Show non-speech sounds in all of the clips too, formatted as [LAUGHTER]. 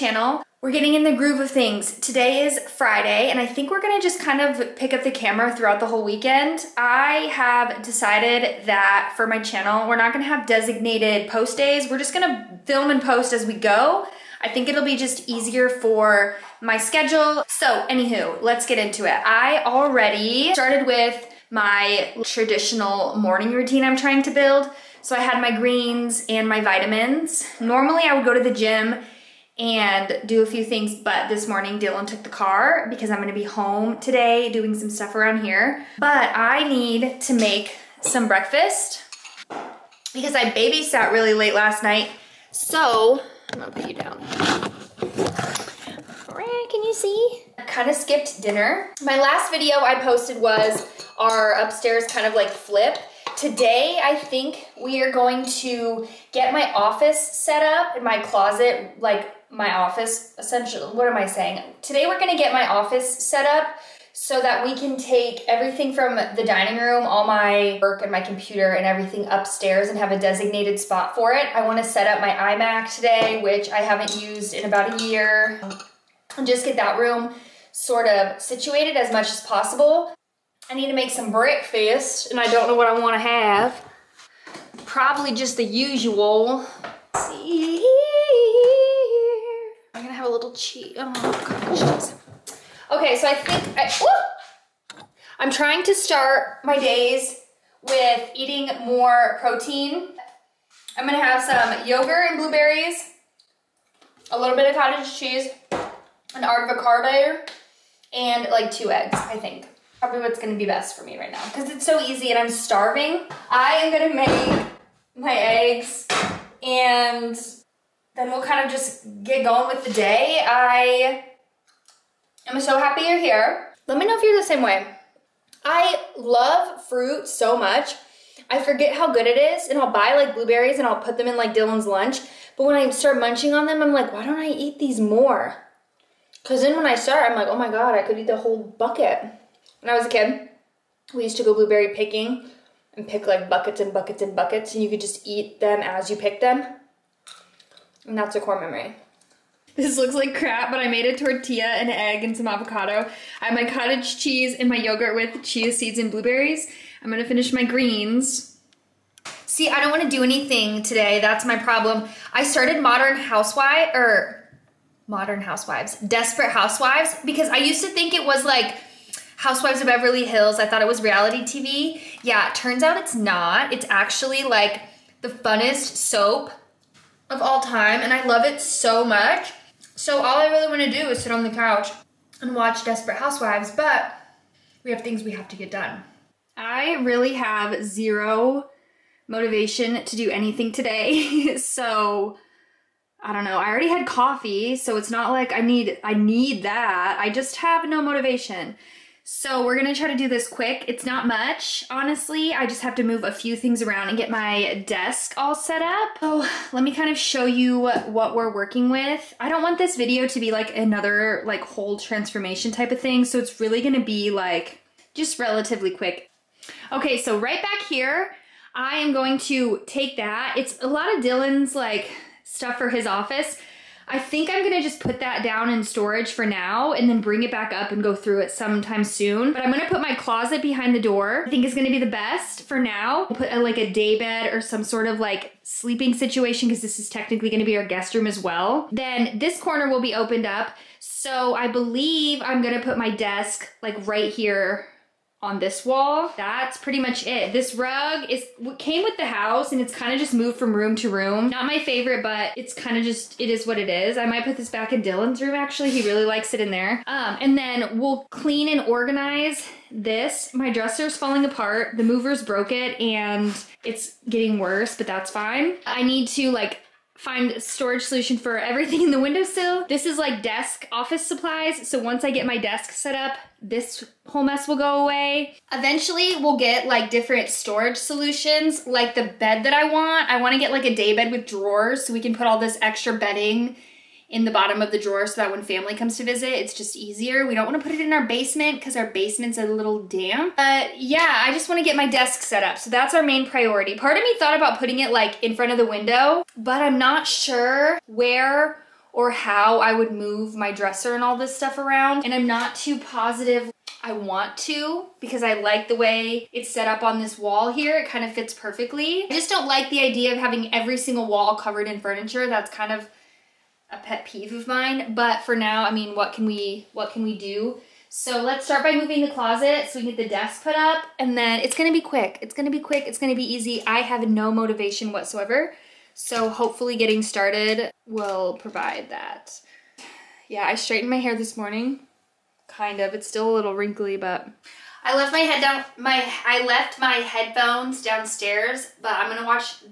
channel. We're getting in the groove of things. Today is Friday and I think we're gonna just kind of pick up the camera throughout the whole weekend. I have decided that for my channel, we're not gonna have designated post days. We're just gonna film and post as we go. I think it'll be just easier for my schedule. So anywho, let's get into it. I already started with my traditional morning routine I'm trying to build. So I had my greens and my vitamins. Normally I would go to the gym and do a few things, but this morning Dylan took the car because I'm gonna be home today doing some stuff around here. But I need to make some breakfast because I babysat really late last night. So, I'm gonna put you down. Can you see? I kind of skipped dinner. My last video I posted was our upstairs kind of like flip Today, I think we are going to get my office set up in my closet, like my office, essentially, what am I saying? Today we're gonna get my office set up so that we can take everything from the dining room, all my work and my computer and everything upstairs and have a designated spot for it. I wanna set up my iMac today, which I haven't used in about a year, and just get that room sort of situated as much as possible. I need to make some breakfast and I don't know what I want to have. Probably just the usual. Let's see here. I'm gonna have a cheese. Oh gosh. Okay, so I think I, I'm trying to start my days with eating more protein. I'm gonna have some yogurt and blueberries, a little bit of cottage cheese, an avocado, and like two eggs, I think probably what's gonna be best for me right now because it's so easy and I'm starving. I am gonna make my eggs and then we'll kind of just get going with the day. I am so happy you're here. Let me know if you're the same way. I love fruit so much. I forget how good it is and I'll buy like blueberries and I'll put them in like Dylan's lunch. But when I start munching on them, I'm like, why don't I eat these more? Because then when I start, I'm like, oh my God, I could eat the whole bucket. When I was a kid, we used to go blueberry picking and pick like buckets and buckets and buckets and you could just eat them as you pick them. And that's a core memory. This looks like crap, but I made a tortilla and an egg and some avocado. I have my cottage cheese and my yogurt with chia seeds and blueberries. I'm gonna finish my greens. See, I don't wanna do anything today. That's my problem. I started Modern Housewives, or Modern Housewives, Desperate Housewives, because I used to think it was like Housewives of Beverly Hills. I thought it was reality TV. Yeah, it turns out it's not. It's actually like the funnest soap of all time and I love it so much. So all I really want to do is sit on the couch and watch Desperate Housewives, but we have things we have to get done. I really have zero motivation to do anything today. [LAUGHS] so I don't know. I already had coffee, so it's not like I need I need that. I just have no motivation. So we're gonna try to do this quick. It's not much, honestly. I just have to move a few things around and get my desk all set up. So let me kind of show you what we're working with. I don't want this video to be like another like whole transformation type of thing. So it's really gonna be like just relatively quick. Okay, so right back here, I am going to take that. It's a lot of Dylan's like stuff for his office. I think I'm gonna just put that down in storage for now and then bring it back up and go through it sometime soon. But I'm gonna put my closet behind the door. I think it's gonna be the best for now. Put a, like a day bed or some sort of like sleeping situation because this is technically gonna be our guest room as well. Then this corner will be opened up. So I believe I'm gonna put my desk like right here on this wall. That's pretty much it. This rug is came with the house and it's kind of just moved from room to room. Not my favorite, but it's kind of just, it is what it is. I might put this back in Dylan's room actually. He really likes it in there. Um, and then we'll clean and organize this. My dresser's falling apart. The movers broke it and it's getting worse, but that's fine. I need to like find a storage solution for everything in the windowsill. This is like desk office supplies. So once I get my desk set up, this whole mess will go away. Eventually we'll get like different storage solutions like the bed that I want. I want to get like a day bed with drawers so we can put all this extra bedding in the bottom of the drawer so that when family comes to visit, it's just easier. We don't want to put it in our basement because our basement's a little damp. But yeah, I just want to get my desk set up. So that's our main priority. Part of me thought about putting it like in front of the window, but I'm not sure where or how I would move my dresser and all this stuff around. And I'm not too positive I want to because I like the way it's set up on this wall here. It kind of fits perfectly. I just don't like the idea of having every single wall covered in furniture. That's kind of a pet peeve of mine. But for now, I mean, what can we, what can we do? So let's start by moving the closet so we can get the desk put up and then it's gonna be quick. It's gonna be quick, it's gonna be easy. I have no motivation whatsoever. So hopefully getting started will provide that. Yeah, I straightened my hair this morning kind of. It's still a little wrinkly, but I left my head down my I left my headphones downstairs, but I'm gonna watch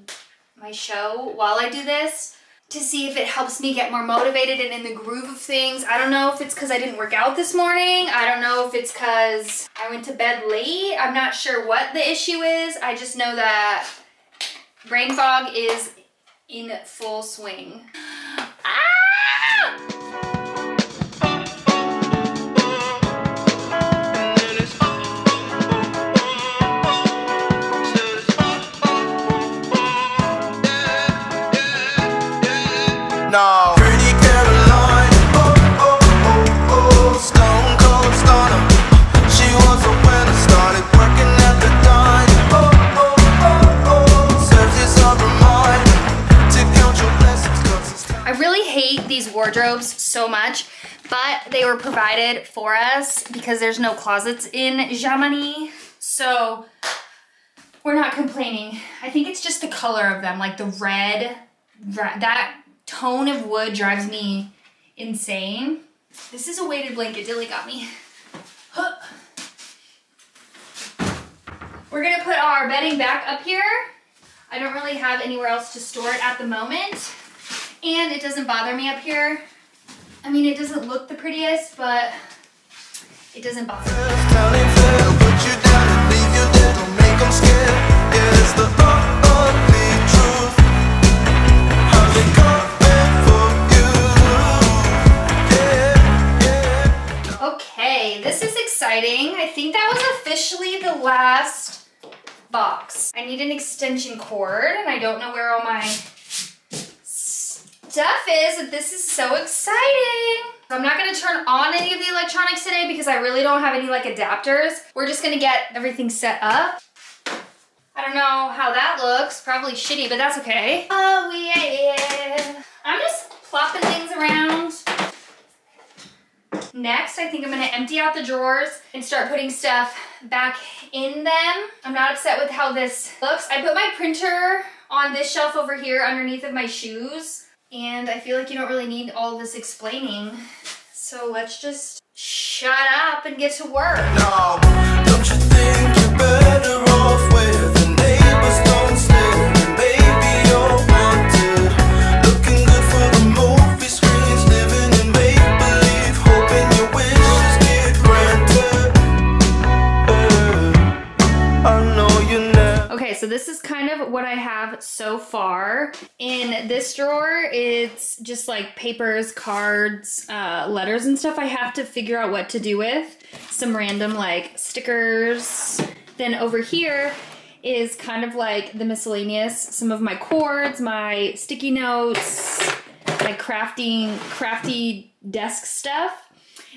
my show while I do this to see if it helps me get more motivated and in the groove of things. I don't know if it's because I didn't work out this morning. I don't know if it's because I went to bed late. I'm not sure what the issue is. I just know that brain fog is in full swing. Ah! Wardrobes so much, but they were provided for us because there's no closets in Germany. So we're not complaining. I think it's just the color of them, like the red, that tone of wood drives me insane. This is a weighted blanket Dilly got me. We're gonna put our bedding back up here. I don't really have anywhere else to store it at the moment. And it doesn't bother me up here. I mean, it doesn't look the prettiest, but it doesn't bother me. Okay, this is exciting. I think that was officially the last box. I need an extension cord, and I don't know where all my stuff is this is so exciting. I'm not gonna turn on any of the electronics today because I really don't have any like adapters. We're just gonna get everything set up. I don't know how that looks, probably shitty, but that's okay. Oh yeah. I'm just plopping things around. Next, I think I'm gonna empty out the drawers and start putting stuff back in them. I'm not upset with how this looks. I put my printer on this shelf over here underneath of my shoes. And I feel like you don't really need all this explaining. So let's just shut up and get to work. No, what I have so far. In this drawer, it's just like papers, cards, uh, letters and stuff I have to figure out what to do with. Some random like stickers. Then over here is kind of like the miscellaneous, some of my cords, my sticky notes, my crafting, crafty desk stuff.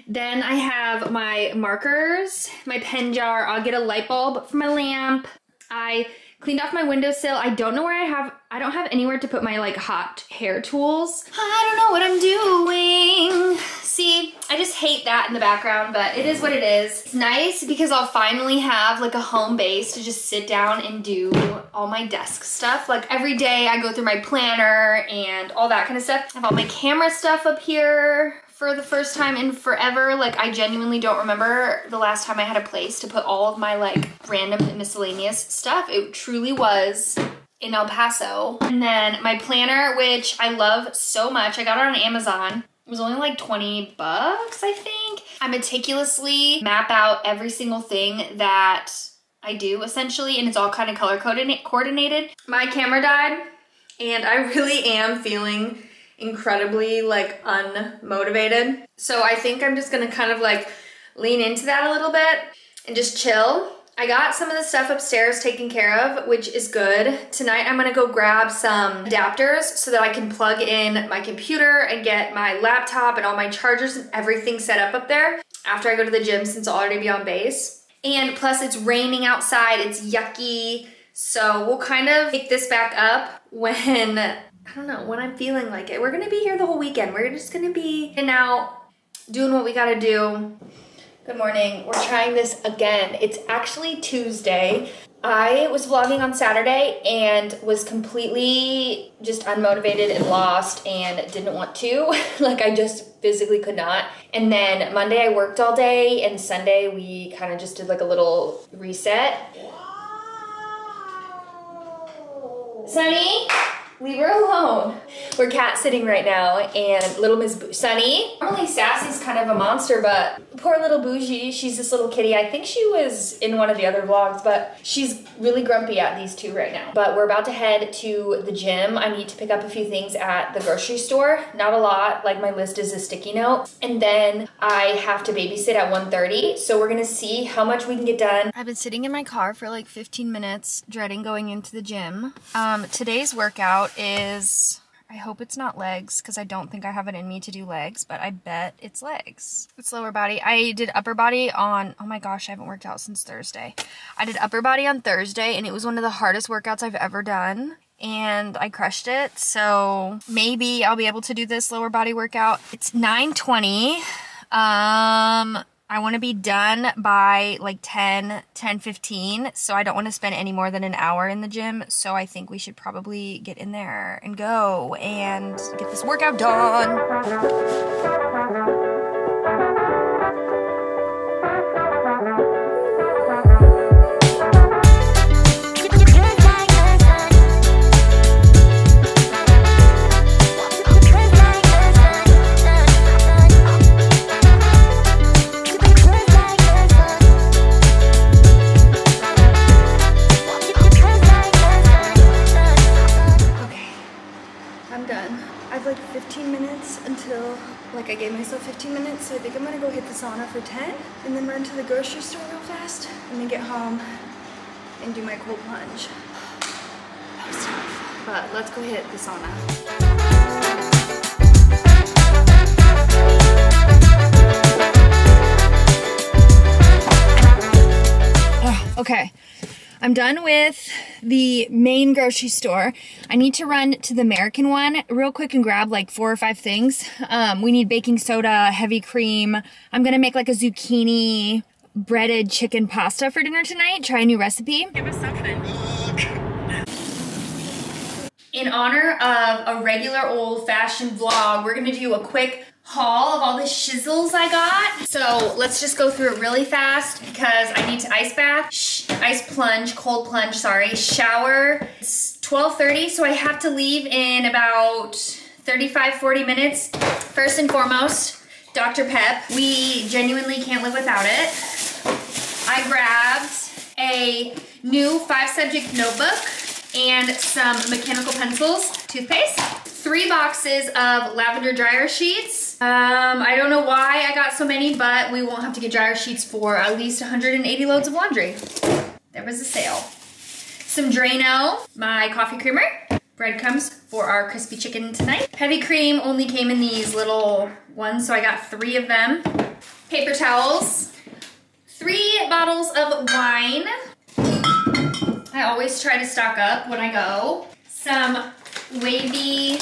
Then I have my markers, my pen jar. I'll get a light bulb for my lamp. I Cleaned off my windowsill. I don't know where I have, I don't have anywhere to put my like hot hair tools. I don't know what I'm doing. See, I just hate that in the background, but it is what it is. It's nice because I'll finally have like a home base to just sit down and do all my desk stuff. Like every day I go through my planner and all that kind of stuff. I have all my camera stuff up here for the first time in forever. Like I genuinely don't remember the last time I had a place to put all of my like random miscellaneous stuff. It truly was in El Paso. And then my planner, which I love so much. I got it on Amazon. It was only like 20 bucks, I think. I meticulously map out every single thing that I do essentially, and it's all kind of color coordinated. My camera died, and I really am feeling incredibly like unmotivated. So I think I'm just gonna kind of like lean into that a little bit and just chill. I got some of the stuff upstairs taken care of, which is good. Tonight I'm gonna go grab some adapters so that I can plug in my computer and get my laptop and all my chargers and everything set up up there after I go to the gym since I'll already be on base. And plus it's raining outside, it's yucky. So we'll kind of pick this back up [LAUGHS] when, I don't know, when I'm feeling like it. We're gonna be here the whole weekend. We're just gonna be in out, doing what we gotta do. Good morning. We're trying this again. It's actually Tuesday. I was vlogging on Saturday and was completely just unmotivated and lost and didn't want to. [LAUGHS] like I just physically could not. And then Monday I worked all day and Sunday we kind of just did like a little reset. Sunny? Leave her alone. We're cat sitting right now and little Miss Bo Sunny. Normally Sassy's kind of a monster, but poor little Bougie, she's this little kitty. I think she was in one of the other vlogs, but she's really grumpy at these two right now. But we're about to head to the gym. I need to pick up a few things at the grocery store. Not a lot, like my list is a sticky note. And then I have to babysit at 1.30, so we're gonna see how much we can get done. I've been sitting in my car for like 15 minutes, dreading going into the gym. Um, today's workout is, I hope it's not legs because I don't think I have it in me to do legs, but I bet it's legs. It's lower body. I did upper body on, oh my gosh, I haven't worked out since Thursday. I did upper body on Thursday and it was one of the hardest workouts I've ever done and I crushed it. So maybe I'll be able to do this lower body workout. It's 920. Um, I want to be done by like 10, 10, 15. So I don't want to spend any more than an hour in the gym. So I think we should probably get in there and go and get this workout done. For 10 and then run to the grocery store real fast and then get home and do my cold plunge. But let's go hit the sauna. [SIGHS] okay. I'm done with the main grocery store. I need to run to the American one real quick and grab like four or five things. Um, we need baking soda, heavy cream. I'm gonna make like a zucchini breaded chicken pasta for dinner tonight. Try a new recipe. Give us something. In honor of a regular old fashioned vlog, we're gonna do a quick haul of all the shizzles I got. So let's just go through it really fast because I need to ice bath, ice plunge, cold plunge, sorry, shower. It's 12.30, so I have to leave in about 35, 40 minutes. First and foremost, Dr. Pep. We genuinely can't live without it. I grabbed a new five subject notebook and some mechanical pencils, toothpaste, three boxes of lavender dryer sheets. Um, I don't know why I got so many, but we won't have to get dryer sheets for at least 180 loads of laundry. There was a sale. Some Drano, my coffee creamer, breadcrumbs for our crispy chicken tonight. Heavy cream only came in these little ones, so I got three of them. Paper towels, three bottles of wine, I always try to stock up when I go. Some wavy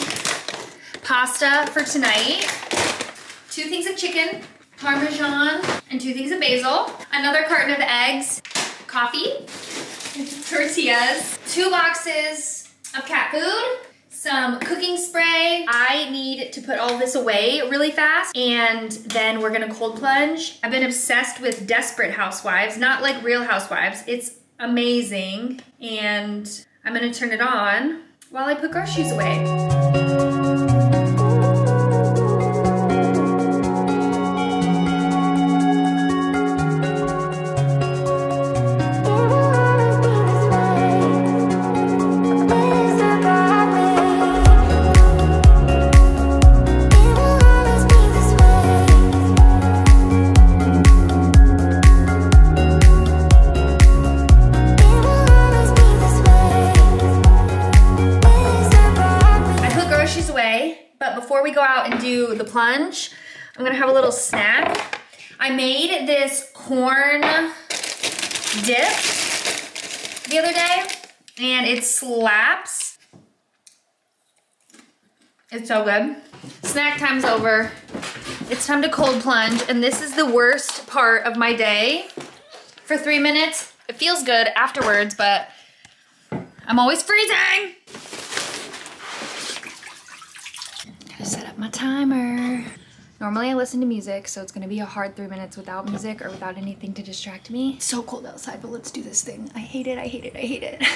pasta for tonight. Two things of chicken, Parmesan, and two things of basil. Another carton of eggs, coffee, [LAUGHS] tortillas, two boxes of cat food, some cooking spray. I need to put all this away really fast and then we're gonna cold plunge. I've been obsessed with Desperate Housewives, not like Real Housewives. It's amazing. And I'm gonna turn it on while I put groceries away. Plunge, I'm gonna have a little snack. I made this corn dip the other day and it slaps. It's so good. Snack time's over. It's time to cold plunge and this is the worst part of my day for three minutes. It feels good afterwards, but I'm always freezing. Gotta set up my timer. Normally I listen to music, so it's gonna be a hard three minutes without music or without anything to distract me. It's so cold outside, but let's do this thing. I hate it, I hate it, I hate it. [SIGHS]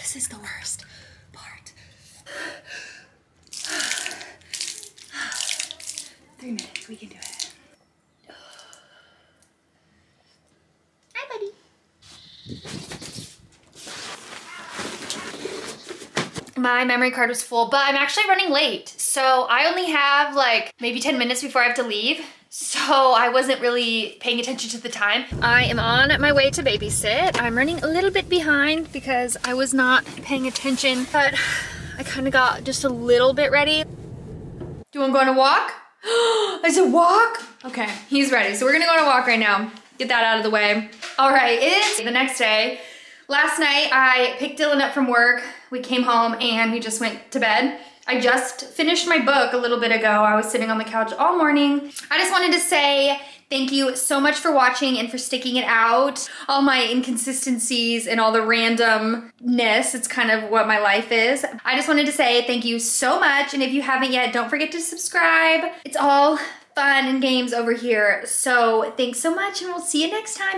this is the worst part. [SIGHS] Three minutes, we can do it. My memory card was full, but I'm actually running late. So I only have like maybe 10 minutes before I have to leave. So I wasn't really paying attention to the time. I am on my way to babysit. I'm running a little bit behind because I was not paying attention, but I kind of got just a little bit ready. Do you want to go on a walk? [GASPS] I said walk? Okay, he's ready. So we're gonna go on a walk right now. Get that out of the way. All right, it's the next day. Last night I picked Dylan up from work. We came home and we just went to bed. I just finished my book a little bit ago. I was sitting on the couch all morning. I just wanted to say thank you so much for watching and for sticking it out. All my inconsistencies and all the randomness, it's kind of what my life is. I just wanted to say thank you so much. And if you haven't yet, don't forget to subscribe. It's all fun and games over here. So thanks so much and we'll see you next time.